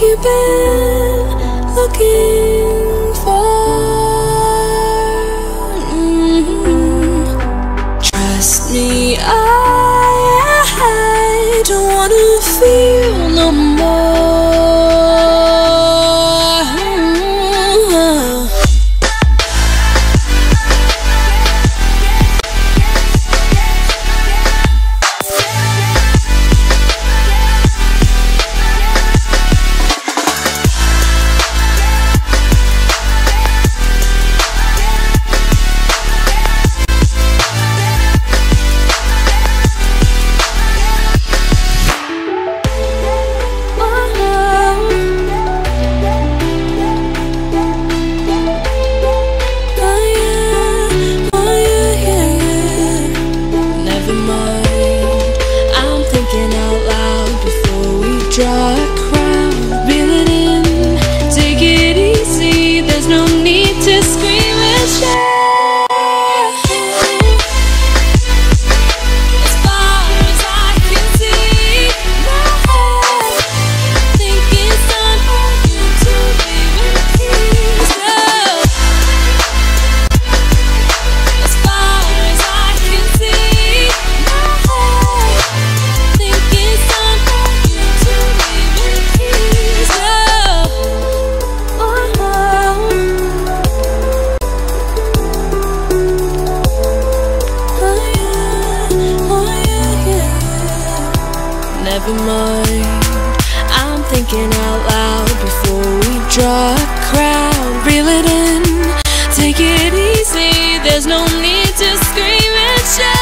you been? drop never mind I'm thinking out loud before we draw a crowd. Reel it in, take it easy. There's no need to scream and shout